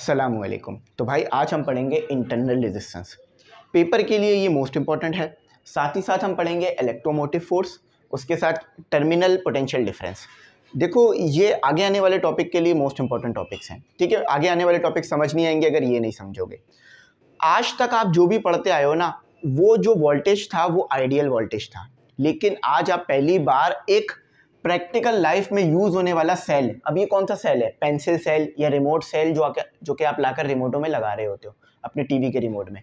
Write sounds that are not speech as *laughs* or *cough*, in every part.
सलामकुम तो भाई, आज हम पढ़ेंगे इंटरनल रेजिस्टेंस पेपर के लिए ये मोस्ट इंपॉर्टेंट है। साथ ही साथ हम पढ़ेंगे इलेक्ट्रोमोटिव फोर्स उसके साथ टर्मिनल पोटेंशियल डिफरेंस देखो, ये आगे आने वाले टॉपिक के लिए मोस्ट इंपॉर्टेंट टॉपिक्स हैं। ठीक है? आगे आने वाले टॉपिक समझ नहीं आएँगे अगर ये नहीं समझोगे। आज तक आप जो भी पढ़ते आए हो ना, वो जो वोल्टेज था, वो आइडियल वोल्टेज था। लेकिन आज आप पहली बार एक प्रैक्टिकल लाइफ में यूज़ होने वाला सेल अब ये कौन सा सेल है? पेंसिल सेल या रिमोट सेल जो आके, जो कि आप लाकर रिमोटों में लगा रहे होते हो, अपने टीवी के रिमोट में।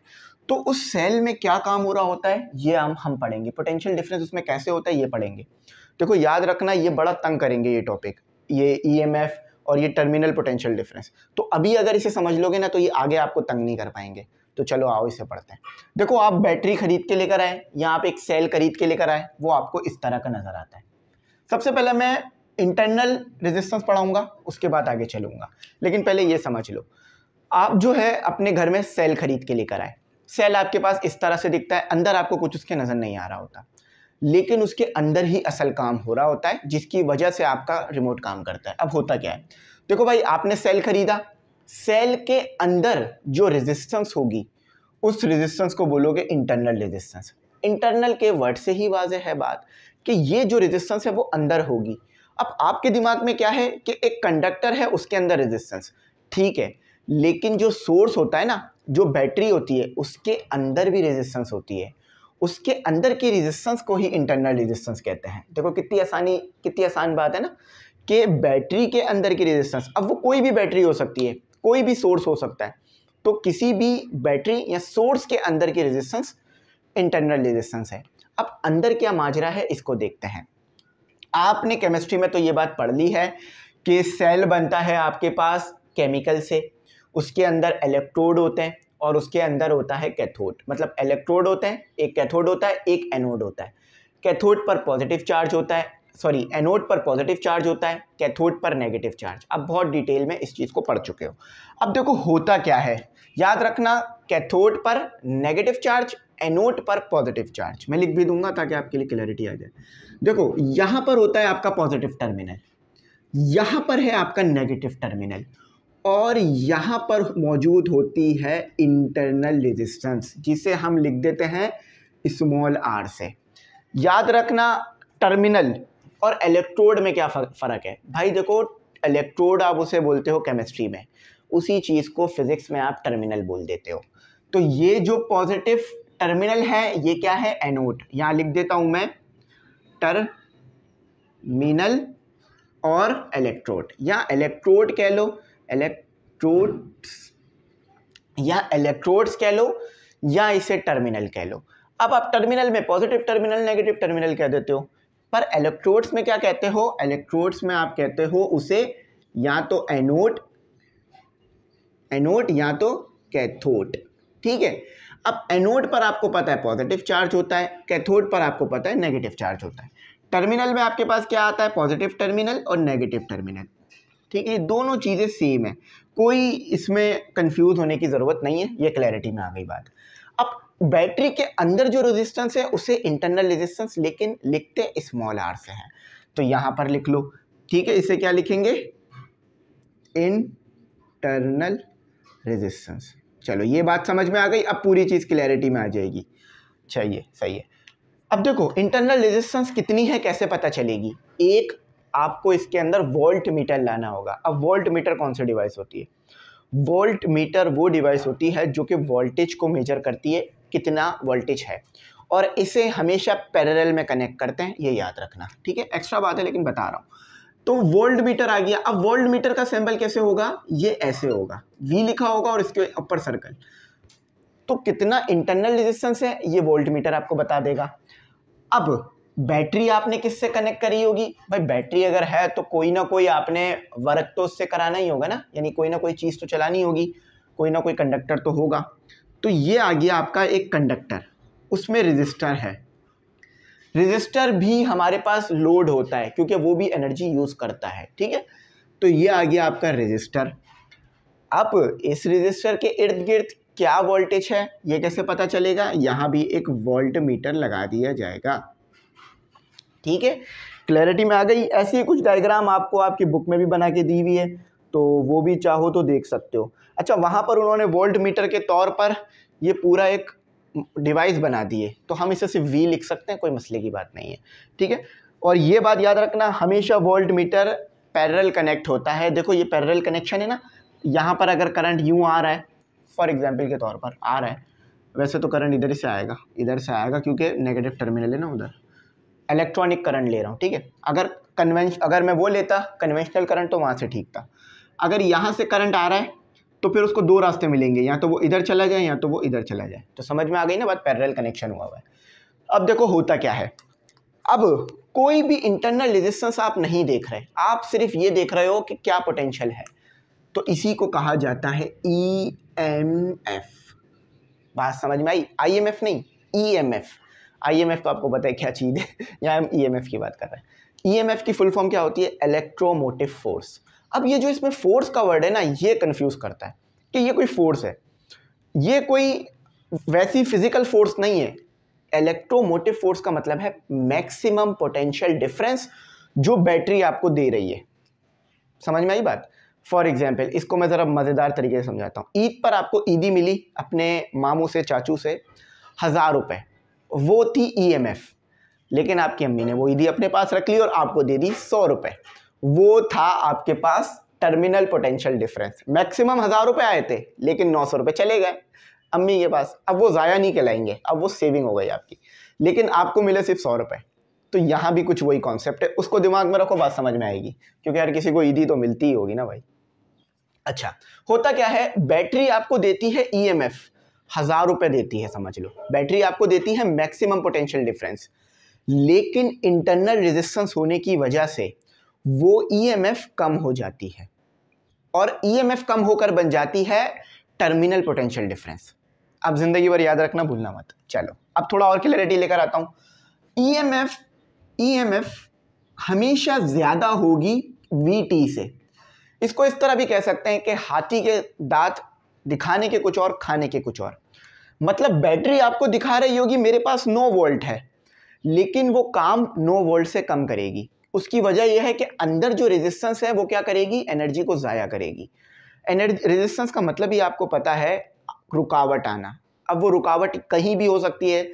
तो उस सेल में क्या काम हो रहा होता है? ये हम हम पढ़ेंगे। पोटेंशियल डिफरेंस उसमें कैसे होता है, ये पढ़ेंगे। देखो, याद रखना, ये बड़ा तंग करेंगे ये टॉपिक ये ई e और ये टर्मिनल पोटेंशियल डिफरेंस तो अभी अगर इसे समझ लोगे ना तो ये आगे आपको तंग नहीं कर पाएँगे। तो चलो, आओ इसे पढ़ते हैं। देखो, आप बैटरी खरीद के लेकर आए या आप एक सेल खरीद के लेकर आए, वो आपको इस तरह का नज़र आता है। सबसे पहले मैं इंटरनल रेजिस्टेंस पढ़ाऊँगा, उसके बाद आगे चलूँगा। लेकिन पहले ये समझ लो। आप जो है, अपने घर में सेल खरीद के लेकर आए। सेल आपके पास इस तरह से दिखता है, अंदर आपको कुछ उसके नज़र नहीं आ रहा होता। लेकिन उसके अंदर ही असल काम हो रहा होता है, जिसकी वजह से आपका रिमोट काम करता है। अब होता क्या है? देखो भाई, आपने सेल खरीदा। सेल के अंदर जो रेजिस्टेंस होगी, उस रेजिस्टेंस को बोलोगे इंटरनल रेजिस्टेंस इंटरनल के वर्ड से ही वाजह है बात। कि ये जो रेजिस्टेंस है वो अंदर होगी। अब आपके दिमाग में क्या है कि एक कंडक्टर है, उसके अंदर रेजिस्टेंस ठीक है, लेकिन जो सोर्स होता है ना, जो बैटरी होती है, उसके अंदर भी रेजिस्टेंस होती है। उसके अंदर की रेजिस्टेंस को ही इंटरनल रेजिस्टेंस कहते हैं। देखो कितनी आसानी, कितनी आसान बात है ना, कि बैटरी के अंदर की रेजिस्टेंस अब वो कोई भी बैटरी हो सकती है, कोई भी सोर्स हो सकता है तो किसी भी बैटरी या सोर्स के अंदर की रेजिस्टेंस इंटरनल रेजिस्टेंस है। अब अंदर क्या माजरा है, इसको देखते हैं। आपने केमिस्ट्री में तो ये बात पढ़ ली है कि सेल बनता है आपके पास केमिकल से, उसके अंदर इलेक्ट्रोड होते हैं और उसके अंदर होता है कैथोड मतलब इलेक्ट्रोड होते हैं, एक कैथोड होता है, एक एनोड होता है। कैथोड पर पॉजिटिव चार्ज होता है सॉरी एनोड पर पॉजिटिव चार्ज होता है कैथोड पर नेगेटिव चार्ज अब बहुत डिटेल में इस चीज़ को पढ़ चुके हो. अब देखो होता क्या है. याद रखना कैथोड पर नेगेटिव चार्ज एनोड पर पॉजिटिव चार्ज मैं लिख भी दूँगा ताकि आपके लिए क्लैरिटी आ जाए. देखो, यहाँ पर होता है आपका पॉजिटिव टर्मिनल यहाँ पर है आपका नेगेटिव टर्मिनल और यहाँ पर मौजूद होती है इंटरनल रेजिस्टेंस जिसे हम लिख देते हैं स्मॉल आर से. याद रखना टर्मिनल और इलेक्ट्रोड में क्या फ़र्क है? भाई देखो इलेक्ट्रोड आप उसे बोलते हो केमिस्ट्री में। उसी चीज़ को फिज़िक्स में आप टर्मिनल बोल देते हो। तो ये जो पॉजिटिव टर्मिनल है, ये क्या है? एनोड यहाँ लिख देता हूँ मैं टर्मिनल और इलेक्ट्रोड या इलेक्ट्रोड कह लो इलेक्ट्रोड्स या इलेक्ट्रोड्स कह लो, या इसे टर्मिनल कह लो। अब आप टर्मिनल में पॉजिटिव टर्मिनल नेगेटिव टर्मिनल कह देते हो। पर इलेक्ट्रोड्स में क्या कहते हो? इलेक्ट्रोड्स में आप कहते हो उसे या तो एनोड एनोड या तो कैथोड ठीक है? अब एनोड पर आपको पता है पॉजिटिव चार्ज होता है कैथोड पर आपको पता है नेगेटिव चार्ज होता है। टर्मिनल में आपके पास क्या आता है? पॉजिटिव टर्मिनल और नेगेटिव टर्मिनल ठीक है? ये दोनों चीज़ें सेम है। कोई इसमें कंफ्यूज होने की ज़रूरत नहीं है, ये क्लैरिटी में आ गई बात। बैटरी के अंदर जो रेजिस्टेंस है, उसे इंटरनल रेजिस्टेंस लेकिन लिखते स्मॉल आर से है। तो यहाँ पर लिख लो। ठीक है, इसे क्या लिखेंगे? इंटरनल रेजिस्टेंस चलो, ये बात समझ में आ गई। अब पूरी चीज़ क्लैरिटी में आ जाएगी। चाहिए, सही है। अब देखो इंटरनल रेजिस्टेंस कितनी है, कैसे पता चलेगी? एक, आपको इसके अंदर वोल्ट मीटर लाना होगा। अब वोल्ट मीटर कौन सी डिवाइस होती है? वोल्ट मीटर वो डिवाइस होती है जो कि वोल्टेज को मेजर करती है। कितना वोल्टेज है। और इसे हमेशा पैरेलल में कनेक्ट करते हैं, ये याद रखना, ठीक है? एक्स्ट्रा बात है, लेकिन बता रहा हूँ। तो वोल्ट मीटर आ गया। अब वोल्ट मीटर का सिंबल कैसे होगा? ये ऐसे होगा। वी लिखा होगा और इसके ऊपर सर्कल तो कितना इंटरनल रेजिस्टेंस है, ये वोल्ट मीटर आपको बता देगा। अब बैटरी आपने किससे कनेक्ट करी होगी? भाई बैटरी अगर है तो कोई ना कोई आपने वर्क तो उससे कराना ही होगा ना। यानी कोई ना कोई चीज़ तो चलानी होगी। कोई ना कोई कंडक्टर तो होगा। तो ये आ गया आपका एक कंडक्टर उसमें रजिस्टर है। रजिस्टर भी हमारे पास लोड होता है, क्योंकि वो भी एनर्जी यूज़ करता है, ठीक है? तो ये आ गया आपका रजिस्टर अब इस रजिस्टर के इर्द गिर्द क्या वोल्टेज है, ये कैसे पता चलेगा? यहाँ भी एक वोल्ट मीटर लगा दिया जाएगा। ठीक है? क्लैरिटी में आ गई। ऐसी कुछ डायग्राम आपको आपकी बुक में भी बना के दी हुई है। तो वो भी चाहो तो देख सकते हो। अच्छा वहाँ पर उन्होंने वोल्ट मीटर के तौर पर ये पूरा एक डिवाइस बना दिए। तो हम इसे सिर्फ़ वी लिख सकते हैं, कोई मसले की बात नहीं है, ठीक है? और ये बात याद रखना, हमेशा वोल्ट मीटर पैरल कनेक्ट होता है। देखो, ये पैरल कनेक्शन है ना, यहाँ पर अगर करंट यूँ आ रहा है, फॉर एग्ज़ाम्पल के तौर पर आ रहा है, वैसे तो करंट इधर से आएगा, इधर से आएगा, क्योंकि नेगेटिव टर्मिनल है ना उधर। इलेक्ट्रॉनिक करंट ले रहा हूँ, ठीक है? अगर कन्वेंश, अगर मैं वो लेता, कन्वेंशनल करंट तो वहाँ से ठीक था। अगर यहाँ से करंट आ रहा है तो फिर उसको दो रास्ते मिलेंगे। या तो वो इधर चला जाए, या तो वो इधर चला जाए। तो समझ में आ गई ना बात? पैरेलल कनेक्शन हुआ हुआ है। अब देखो होता क्या है। अब कोई भी इंटरनल रेजिस्टेंस आप नहीं देख रहे। आप सिर्फ़ ये देख रहे हो कि क्या पोटेंशियल है। तो इसी को कहा जाता है ई एम एफ़ बात समझ में आई? आई एम एफ़ नहीं E M F I M F तो आपको पता है क्या चीज़ है। *laughs* यहाँ हम ई एम एफ़ की बात कर रहे हैं। ई एम एफ़ की फुल फॉर्म क्या होती है? इलेक्ट्रोमोटिव फोर्स अब ये जो इसमें फोर्स का वर्ड है ना, ये कन्फ्यूज़ करता है कि ये कोई फोर्स है। ये कोई वैसी फ़िज़िकल फोर्स नहीं है। इलेक्ट्रोमोटिव फोर्स का मतलब है मैक्सिमम पोटेंशियल डिफरेंस जो बैटरी आपको दे रही है। समझ में आई बात? फॉर एग्ज़ाम्पल इसको मैं ज़रा मज़ेदार तरीके से समझाता हूँ। ईद पर आपको ईदी मिली अपने मामू से, चाचू से, हज़ार रुपये वो थी ईएमएफ e लेकिन आपकी अम्मी ने वो ईदी अपने पास रख ली और आपको दे दी सौ रुपये वो था आपके पास टर्मिनल पोटेंशियल डिफरेंस मैक्सिमम हज़ार रुपये आए थे, लेकिन नौ सौ रुपये चले गए। अम्मी के पास, अब वो ज़ाया नहीं कहलाएँगे, अब वो सेविंग हो गई आपकी। लेकिन आपको मिले सिर्फ़ सौ रुपये तो यहाँ भी कुछ वही कॉन्सेप्ट है, उसको दिमाग में रखो, बात समझ में आएगी। क्योंकि हर किसी को ईदी तो मिलती ही होगी ना भाई। अच्छा होता क्या है, बैटरी आपको देती है ई एम एफ़ हज़ार रुपये देती है, समझ लो। बैटरी आपको देती है मैक्सिमम पोटेंशियल डिफरेंस लेकिन इंटरनल रेजिस्टेंस होने की वजह से वो ईएमएफ e कम हो जाती है। और ईएमएफ e कम होकर बन जाती है टर्मिनल पोटेंशियल डिफरेंस अब ज़िंदगी भर याद रखना, भूलना मत। चलो, अब थोड़ा और क्लैरिटी लेकर आता हूँ। ईएमएफ ईएमएफ हमेशा ज़्यादा होगी वीटी से। इसको इस तरह भी कह सकते हैं कि हाथी के दांत दिखाने के कुछ और, खाने के कुछ और। मतलब बैटरी आपको दिखा रही होगी, मेरे पास नो वोल्ट है, लेकिन वो काम नो वोल्ट से कम करेगी। उसकी वजह यह है कि अंदर जो रेजिस्टेंस है, वो क्या करेगी? एनर्जी को ज़ाया करेगी। एनर्जी रेजिस्टेंस का मतलब ही आपको पता है, रुकावट आना। अब वो रुकावट कहीं भी हो सकती है,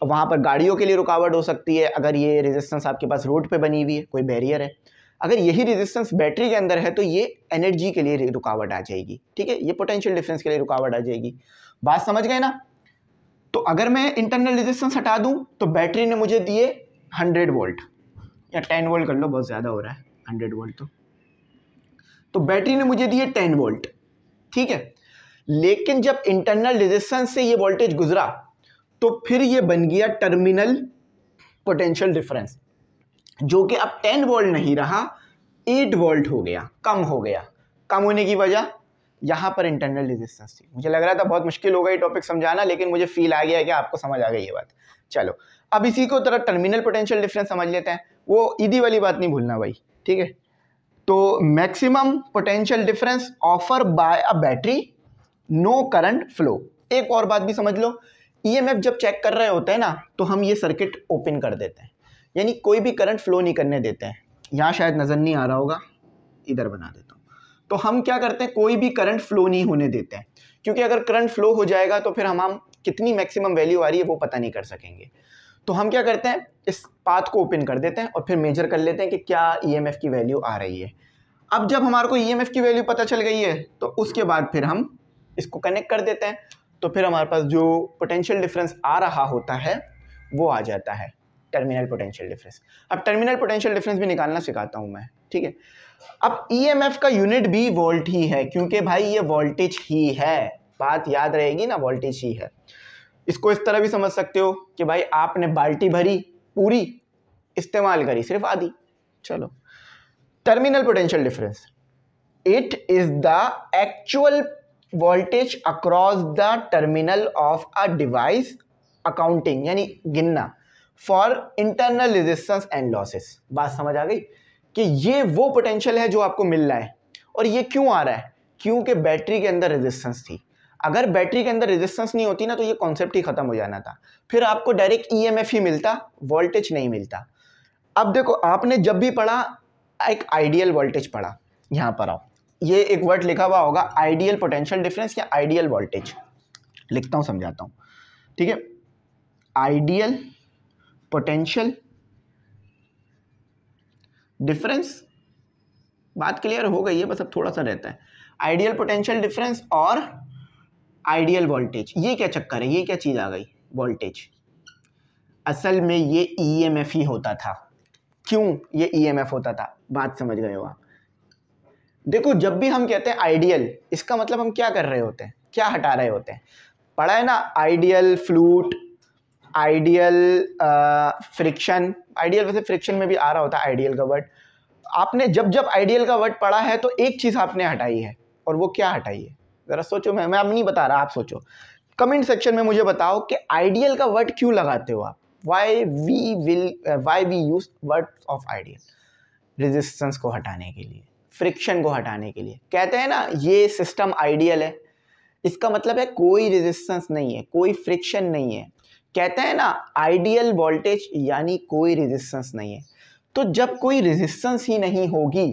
वहाँ पर गाड़ियों के लिए रुकावट हो सकती है, अगर ये रेजिस्टेंस आपके पास रोड पे बनी हुई है, कोई बैरियर है। अगर यही रेजिस्टेंस बैटरी के अंदर है तो ये एनर्जी के लिए रुकावट आ जाएगी। ठीक है? ये पोटेंशियल डिफरेंस के लिए रुकावट आ जाएगी। बात समझ गए ना? तो अगर मैं इंटरनल रेजिस्टेंस हटा दूँ तो बैटरी ने मुझे दिए हंड्रेड वोल्ट या टेन वोल्ट कर लो, बहुत ज़्यादा हो रहा है, हंड्रेड वोल्ट तो। तो बैटरी ने मुझे दिए टेन वोल्ट, ठीक है? लेकिन जब इंटरनल रेजिस्टेंस से ये वोल्टेज गुजरा तो फिर ये बन गया टर्मिनल पोटेंशियल डिफरेंस जो कि अब टेन वोल्ट नहीं रहा, एट वोल्ट हो गया, कम हो गया। कम होने की वजह यहाँ पर इंटरनल रेजिस्टेंस थी। मुझे लग रहा था बहुत मुश्किल होगा ये टॉपिक समझाना, लेकिन मुझे फील आ गया कि आपको समझ आ गई ये बात। चलो अब इसी को तरह टर्मिनल पोटेंशियल डिफरेंस समझ लेते हैं। वो ईदी वाली बात नहीं भूलना भाई, ठीक है? तो maximum potential difference offer by a battery no current flow एक और बात भी समझ लो ईएमएफ जब चेक कर रहे होते हैं ना तो हम ये सर्किट ओपन कर देते हैं। यानी कोई भी करंट फ्लो नहीं करने देते हैं। यहाँ शायद नज़र नहीं आ रहा होगा, इधर बना देता हूँ। तो हम क्या करते हैं, कोई भी करंट फ्लो नहीं होने देते हैं। क्योंकि अगर करंट फ्लो हो जाएगा तो फिर हम हम कितनी मैक्सिमम वैल्यू आ रही है वो पता नहीं कर सकेंगे। तो हम क्या करते हैं? इस पाथ को ओपन कर देते हैं और फिर मेजर कर लेते हैं कि क्या ईएमएफ e की वैल्यू आ रही है। अब जब हमारे को ईएमएफ e की वैल्यू पता चल गई है तो उसके बाद फिर हम इसको कनेक्ट कर देते हैं। तो फिर हमारे पास जो पोटेंशियल डिफरेंस आ रहा होता है, वो आ जाता है। टर्मिनल पोटेंशियल डिफरेंस अब टर्मिनल पोटेंशियल डिफरेंस भी निकालना सिखाता हूँ मैं, ठीक है? अब ईएमएफ e का यूनिट भी वोल्ट ही है, क्योंकि भाई ये वोल्टेज ही है। बात याद रहेगी ना वोल्टेज ही है। इसको इस तरह भी समझ सकते हो कि भाई आपने बाल्टी भरी, पूरी इस्तेमाल करी, सिर्फ़ आधी। चलो। Terminal potential difference it is the actual voltage across the terminal of a device accounting यानी गिनना for internal resistance and losses बात समझ आ गई? कि ये वो पोटेंशियल है जो आपको मिल रहा है। और ये क्यों आ रहा है? क्योंकि बैटरी के अंदर रेजिस्टेंस थी। अगर बैटरी के अंदर रेजिस्टेंस नहीं होती ना तो ये कॉन्सेप्ट ही खत्म हो जाना था। फिर आपको डायरेक्ट ईएमएफ ही मिलता वोल्टेज नहीं मिलता। अब देखो, आपने जब भी पढ़ा, एक आइडियल वोल्टेज पढ़ा। यहाँ पर आओ। ये एक वर्ड लिखा हुआ होगा आइडियल पोटेंशियल डिफरेंस या आइडियल वोल्टेज लिखता हूँ, समझाता हूँ। ठीक है? आइडियल पोटेंशियल डिफरेंस बात क्लियर हो गई है, बस अब थोड़ा सा रहता है। आइडियल पोटेंशियल डिफरेंस और आइडियल वोल्टेज। ये क्या चक्कर है? ये क्या चीज़ आ गई? वोल्टेज। असल में ये ईएमएफ e ही होता था। क्यों ये ईएमएफ e होता था? बात समझ गए हो आप। देखो, जब भी हम कहते हैं आइडियल, इसका मतलब हम क्या कर रहे होते हैं? क्या हटा रहे होते हैं? पढ़ा है ना, ideal fluid, ideal friction. Ideal वैसे फ्रिक्शन में भी आ रहा होता है, आइडियल का वर्ड। आपने जब जब आइडियल का वर्ड पढ़ा है तो एक चीज़ आपने हटाई है, और वो क्या हटाई है? ज़रा सोचो, मैं मैं अब नहीं बता रहा, आप सोचो। कमेंट सेक्शन में मुझे बताओ कि आइडियल का वर्ड क्यों लगाते हो आप? Why we will why we use word of ideal resistance को हटाने के लिए फ्रिक्शन को हटाने के लिए। कहते हैं ना, ये सिस्टम आइडियल है। इसका मतलब है कोई रेजिस्टेंस नहीं है, कोई फ्रिक्शन नहीं है। कहते हैं ना आइडियल वोल्टेज यानी कोई रेजिस्टेंस नहीं है। तो जब कोई रेजिस्टेंस ही नहीं होगी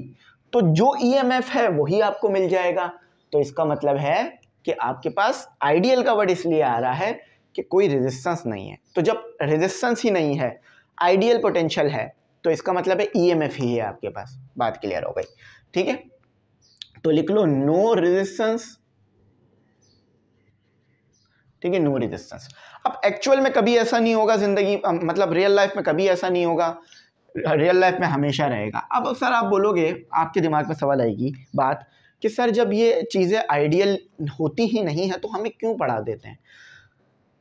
तो जो ईएमएफ e है, वही आपको मिल जाएगा। तो इसका मतलब है कि आपके पास आइडियल का वर्ड इसलिए आ रहा है कि कोई रेजिस्टेंस नहीं है। तो जब रेजिस्टेंस ही नहीं है, आइडियल पोटेंशियल है तो इसका मतलब है ईएमएफ e ही है आपके पास। बात क्लियर हो गई। ठीक है? तो लिख लो नो रेजिस्टेंस ठीक है? नो रेजिस्टेंस अब एक्चुअल में कभी ऐसा नहीं होगा ज़िंदगी मतलब रियल लाइफ में कभी ऐसा नहीं होगा। रियल लाइफ में हमेशा रहेगा। अब सर आप बोलोगे, आपके दिमाग में सवाल आएगी, बात कि सर जब ये चीज़ें आइडियल होती ही नहीं है तो हमें क्यों पढ़ा देते हैं?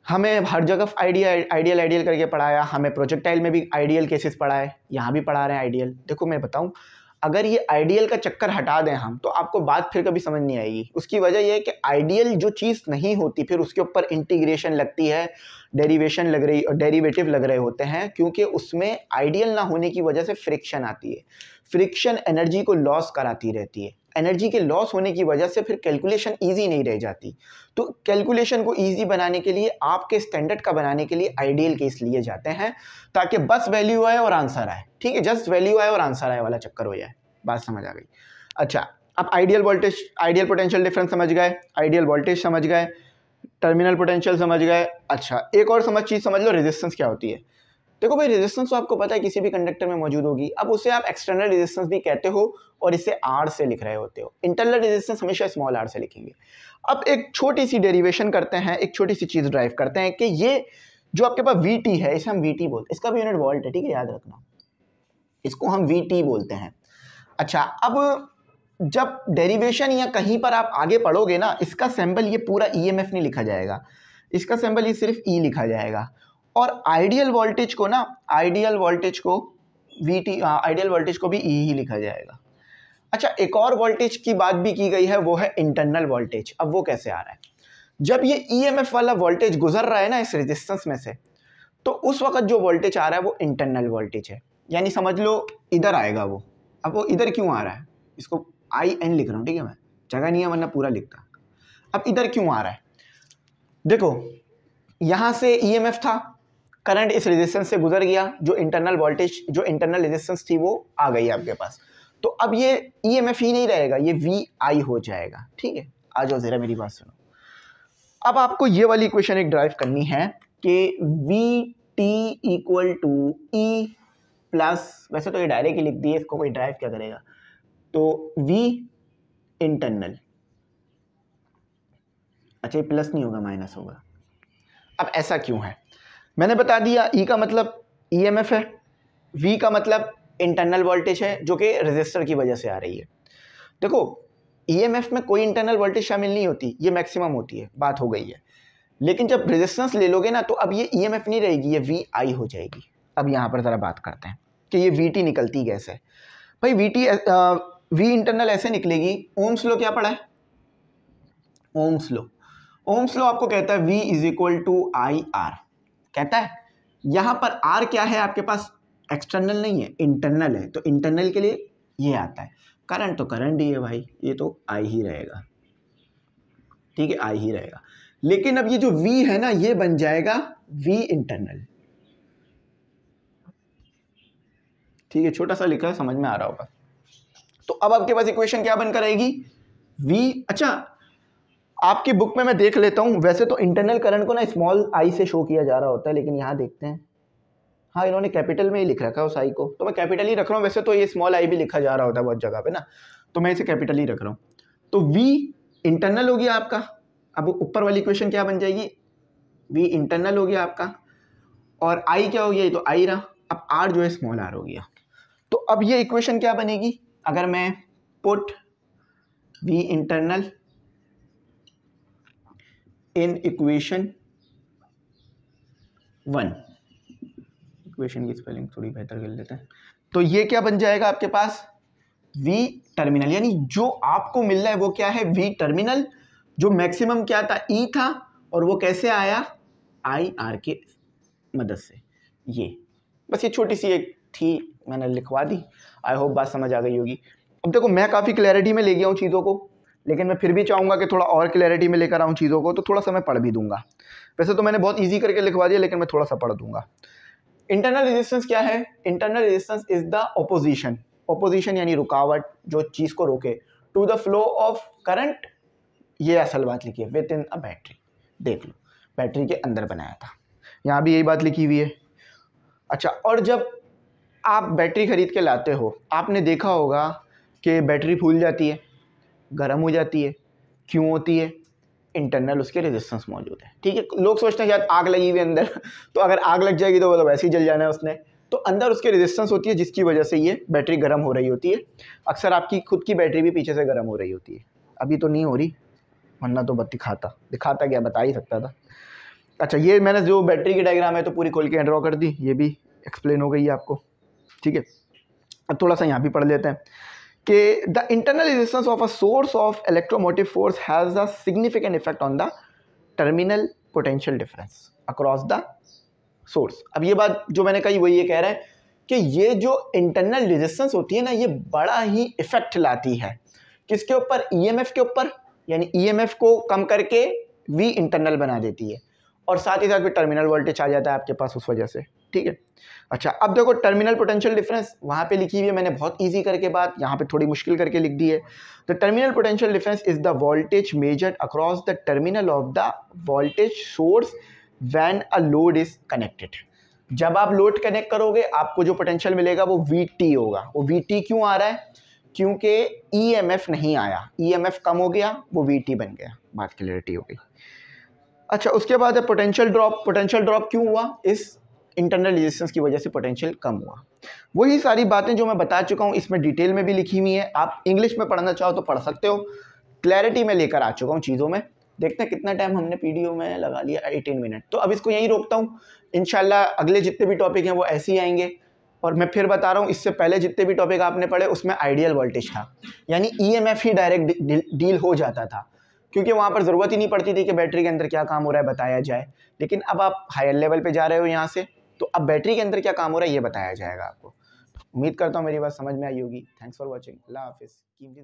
हमें हर जगह आइडिया आइडियल आइडियल करके पढ़ाया, हमें प्रोजेक्टाइल में भी आइडियल केसेस पढ़ाए, यहाँ भी पढ़ा रहे हैं आइडियल देखो, मैं बताऊँ, अगर ये आइडियल का चक्कर हटा दें हम तो आपको बात फिर कभी समझ नहीं आएगी। उसकी वजह यह है कि आइडियल जो चीज़ नहीं होती, फिर उसके ऊपर इंटीग्रेशन लगती है डेरिवेशन लग रही डेरिवेटिव लग रहे होते हैं, क्योंकि उसमें आइडियल ना होने की वजह से फ्रिक्शन आती है। फ्रिक्शन एनर्जी को लॉस कराती रहती है। एनर्जी के लॉस होने की वजह से फिर कैलकुलेशन ईजी नहीं रह जाती। तो कैलकुलेशन को ईजी बनाने के लिए, आपके स्टैंडर्ड का बनाने के लिए आइडियल केस लिए जाते हैं, ताकि बस वैल्यू आए और आंसर आए। ठीक है जस्ट वैल्यू आए और आंसर आए वाला चक्कर हो जाए। बात समझ आ गई। अच्छा अब ideal voltage ideal potential difference समझ गए आइडियल वोल्टेज समझ गए टर्मिनल पोटेंशियल समझ गए। अच्छा एक और समझ, चीज़ समझ लो रेजिस्टेंस क्या होती है? देखो भाई रेजिस्टेंस तो आपको पता है किसी भी कंडक्टर में मौजूद होगी। अब उसे आप एक्सटर्नल रेजिस्टेंस भी कहते हो और इसे आर से लिख रहे होते हो। इंटरनल रेजिस्टेंस हमेशा स्मॉल आर से लिखेंगे। अब एक छोटी सी डेरिवेशन करते हैं, एक छोटी सी चीज़ ड्राइव करते हैं कि ये जो आपके पास वी टी है, इसे हम वी टी बोलते हैं इसका भी यूनिट वोल्ट है, ठीक है, याद रखना। इसको हम वी टी बोलते हैं। अच्छा अब जब डेरिवेशन या कहीं पर आप आगे पढ़ोगे ना, इसका सैम्बल ये पूरा ई e नहीं लिखा जाएगा। इसका सैम्बल ये सिर्फ़ ई e लिखा जाएगा। और आइडियल वोल्टेज को ना, आइडियल वोल्टेज को वी टी आइडियल वोल्टेज को भी ई e ही लिखा जाएगा। अच्छा एक और वोल्टेज की बात भी की गई है, वो है इंटरनल वोल्टेज। अब वो कैसे आ रहा है? जब ये ईएमएफ e वाला वोल्टेज गुजर रहा है ना, इस रेजिस्टेंस में से तो उस वक्त जो वोल्टेज आ रहा है, वो इंटरनल वोल्टेज है। यानी समझ लो, इधर आएगा वो। अब वो इधर क्यों आ रहा है? इसको आई एन लिख रहा हूँ, ठीक है मैं? जगह नहीं है वरना पूरा लिखता। अब इधर क्यों आ रहा है? देखो, यहाँ से ईएमएफ e था करंट इस रेजिस्टेंस से गुजर गया, जो इंटरनल वोल्टेज जो इंटरनल रेजिस्टेंस थी, वो आ गई आपके पास। तो अब ये ई एम एफ़ ही नहीं रहेगा, ये वी आई हो जाएगा। ठीक है? आ जाओ ज़रा मेरी बात सुनो। अब आपको ये वाली इक्वेशन एक ड्राइव करनी है कि V T equal to E plus वैसे तो ये डायरेक्ट ही लिख दिए, इसको कोई ड्राइव क्या करेगा? तो वी इंटरनल अच्छा ये प्लस नहीं होगा माइनस होगा। अब ऐसा क्यों है? मैंने बता दिया ई e का मतलब ई एम एफ़ है वी का मतलब इंटरनल वोल्टेज है, जो कि रजिस्टर की वजह से आ रही है। देखो ईएमएफ e में कोई इंटरनल वोल्टेज शामिल नहीं होती, ये मैक्सिमम होती है, बात हो गई है। लेकिन जब रेजिस्टेंस ले लोगे ना तो अब ये ईएमएफ नहीं रहेगी, ये वी आई हो जाएगी। अब यहाँ पर ज़रा बात करते हैं कि ये वी टी निकलती कैसे भाई वी टी वी इंटरनल ऐसे निकलेगी ओम स्लो क्या पड़ा है? ओम स्लो ओम स्लो आपको कहता है V is equal to I R कहता है, यहाँ पर आर क्या है आपके पास? एक्सटर्नल नहीं है इंटरनल है। तो इंटरनल के लिए ये आता है। करंट तो करंट ही है भाई, ये तो आई ही रहेगा। ठीक है आई ही रहेगा। लेकिन अब ये जो V है ना, ये बन जाएगा V इंटरनल ठीक है, छोटा सा लिखा है, समझ में आ रहा होगा। तो अब आपके पास इक्वेशन क्या बनकर आएगी? वी अच्छा आपकी बुक में मैं देख लेता हूँ, वैसे तो इंटरनल करंट को ना स्मॉल आई से शो किया जा रहा होता है, लेकिन यहाँ देखते हैं। हाँ इन्होंने कैपिटल में ही लिख रखा है उस आई को। तो मैं कैपिटल ही रख रहा हूँ, वैसे तो ये स्मॉल आई भी लिखा जा रहा होता है बहुत जगह पे ना। तो मैं इसे कैपिटल ही रख रहा हूँ। तो वी इंटरनल हो गया आपका। अब ऊपर वाली क्वेश्चन क्या बन जाएगी? वी इंटरनल हो गया आपका। और आई क्या हो गया? ये तो आई रहा। अब आर जो है स्मॉल आर हो गया। तो अब ये इक्वेशन क्या बनेगी? अगर मैं put V internal in equation one. Equation की स्पेलिंग थोड़ी बेहतर कर लेते हैं। तो ये क्या बन जाएगा आपके पास? वी टर्मिनल यानी जो आपको मिल रहा है वो क्या है? वी टर्मिनल जो मैक्सिमम क्या था? ई e था, और वो कैसे आया? आई आर के मदद से। ये। बस ये छोटी सी एक थी, मैंने लिखवा दी। आई होप बात समझ आ गई होगी। अब देखो, मैं काफ़ी क्लैरिटी में ले गया हूँ चीज़ों को। लेकिन मैं फिर भी चाहूँगा कि थोड़ा और क्लैरिटी में लेकर आऊँ चीज़ों को तो थोड़ा सा मैं पढ़ भी दूँगा। वैसे तो मैंने बहुत ईजी करके लिखवा दिया, लेकिन मैं थोड़ा सा पढ़ दूँगा। इंटरनल रेजिस्टेंस क्या है? Internal resistance is the opposition opposition यानी रुकावट, जो चीज़ को रोके। To the flow of current ये असल बात लिखी है विद इन अ बैटरी देख लो बैटरी के अंदर बनाया था। यहाँ भी यही बात लिखी हुई है। अच्छा और जब आप बैटरी ख़रीद के लाते हो, आपने देखा होगा कि बैटरी फूल जाती है। गर्म हो जाती है, क्यों होती है? इंटरनल उसके रेजिस्टेंस मौजूद है। ठीक है, लोग सोचते हैं शायद आग लगी हुई अंदर। *laughs* तो अगर आग लग जाएगी तो वो तो वैसे ही जल जाना है उसने। तो अंदर उसके रेजिस्टेंस होती है, जिसकी वजह से ये बैटरी गर्म हो रही होती है। अक्सर आपकी खुद की बैटरी भी पीछे से गर्म हो रही होती है। अभी तो नहीं हो रही, वरना तो दिखाता। दिखाता क्या, बता ही सकता था। अच्छा ये मैंने जो बैटरी की डायग्राम है तो पूरी खोल के ड्रॉ कर दी। ये भी एक्सप्लेन हो गई है आपको। ठीक है, अब थोड़ा सा यहाँ भी पढ़ लेते हैं। कि the internal resistance of a source of electromotive force has a significant effect on the terminal potential difference across the source अब ये बात जो मैंने कही, वही ये कह रहा है कि ये जो इंटरनल रेजिस्टेंस होती है ना, ये बड़ा ही इफ़ेक्ट लाती है। किसके ऊपर? ईएमएफ के ऊपर, यानी ईएमएफ को कम करके वी इंटरनल बना देती है। और साथ ही साथ फिर टर्मिनल वोल्टेज आ जाता है आपके पास उस वजह से, ठीक है? अच्छा अब देखो टर्मिनल पोटेंशियल डिफरेंस वहाँ पे लिखी हुई है, मैंने बहुत इजी करके बात, यहाँ पे थोड़ी मुश्किल करके लिख दी है। The terminal potential difference is the voltage measured across the terminal of the voltage source when a load is connected जब आप लोड कनेक्ट करोगे, आपको जो पोटेंशियल मिलेगा वो वीटी होगा। वो VT क्यों आ रहा है? क्योंकि एफ़ नहीं आया। एफ़ कम हो गया, वो वी टी बन गया। बात क्लियरिटी हो गई। अच्छा उसके बाद है पोटेंशियल ड्रॉप पोटेंशियल ड्रॉप क्यों हुआ? इस इंटरनल रेजिस्टेंस की वजह से पोटेंशियल कम हुआ। वही सारी बातें जो मैं बता चुका हूँ, इसमें डिटेल में भी लिखी हुई है। आप इंग्लिश में पढ़ना चाहो तो पढ़ सकते हो। क्लैरिटी में लेकर आ चुका हूँ चीज़ों में। देखते हैं कितना टाइम हमने पीडीओ में लगा लिया एटीन मिनट तो अब इसको यहीं रोकता हूँ। इनशाला अगले जितने भी टॉपिक हैं वो ऐसे ही आएँगे। और मैं फिर बता रहा हूँ, इससे पहले जितने भी टॉपिक आपने पढ़े, उसमें आइडियल वोल्टेज था। यानी ई e ही डायरेक्ट डील हो जाता था। क्योंकि वहाँ पर ज़रूरत ही नहीं पड़ती थी कि बैटरी के अंदर क्या काम हो रहा है, बताया जाए। लेकिन अब आप हायर लेवल पे जा रहे हो यहाँ से तो अब बैटरी के अंदर क्या काम हो रहा है, ये बताया जाएगा आपको। उम्मीद करता हूँ मेरी बात समझ में आई होगी। थैंक्स फॉर वॉचिंग अल्लाह हाफिज़। कीमती